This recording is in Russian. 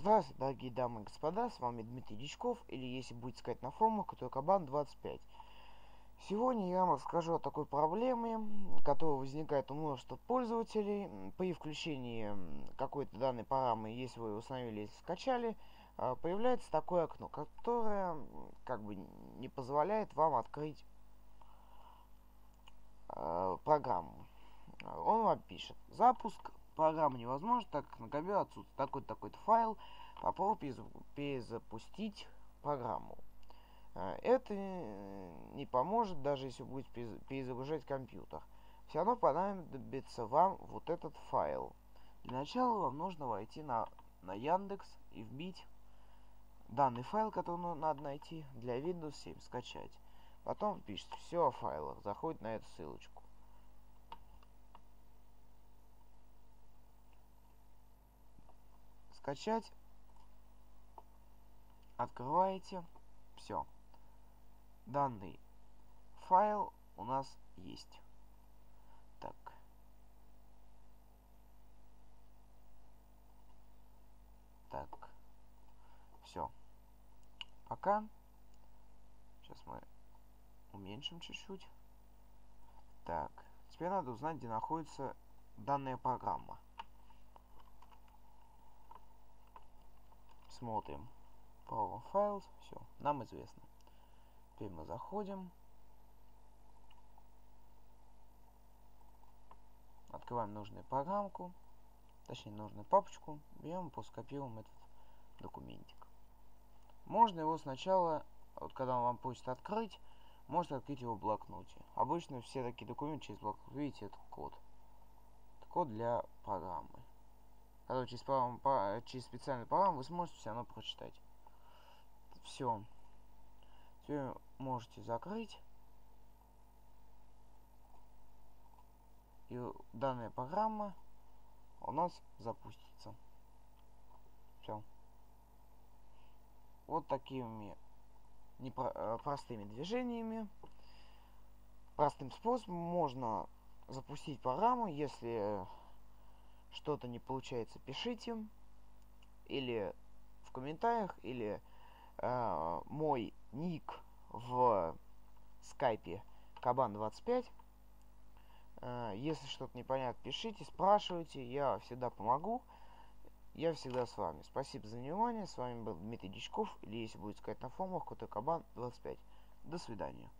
Здравствуйте, дорогие дамы и господа, с вами Дмитрий Дичков, или если будет сказать на форумах, который Кабан 25. Сегодня я вам расскажу о такой проблеме, которая возникает у множества пользователей при включении какой-то данной программы, если вы установили, если скачали, а, появляется такое окно, которое как бы не позволяет вам открыть э, программу. Он вам пишет, запуск программа невозможно, так как на компьютере отсутствует такой-то такой-то файл. Попробуй перезапустить программу. Э, это не поможет, даже если вы будете перезагружать компьютер. Все равно понадобится вам вот этот файл. Для начала вам нужно войти на, на Яндекс и вбить данный файл, который надо найти, для Windows 7 скачать. Потом пишет все о файлах, заходит на эту ссылочку. Скачать. Открываете. Все. Данный файл у нас есть. Так. Так. Все. Пока. Сейчас мы уменьшим чуть-чуть. Так. Теперь надо узнать, где находится данная программа. Смотрим Power Files, все, нам известно. Теперь мы заходим. Открываем нужную программку, точнее нужную папочку, берем и скопируем этот документик. Можно его сначала, вот когда он вам просит открыть, можете открыть его в блокноте. Обычно все такие документы через блокнот. Видите, это код. Это код для программы. Короче, через, программу, по, через специальную программу вы сможете все равно прочитать. Все. Теперь можете закрыть. И данная программа у нас запустится. Все. Вот такими непро э, движениями, простым способом можно запустить программу, если что-то не получается, пишите. Или в комментариях, или э, мой ник в скайпе Кабан25. Э, если что-то непонятно, пишите, спрашивайте, я всегда помогу. Я всегда с вами. Спасибо за внимание. С вами был Дмитрий Дичков. Или если будет сказать на форумах, Кота Кабан 25. До свидания.